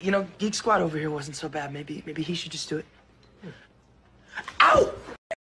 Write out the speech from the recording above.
You know, Geek Squad over here wasn't so bad. Maybe maybe he should just do it.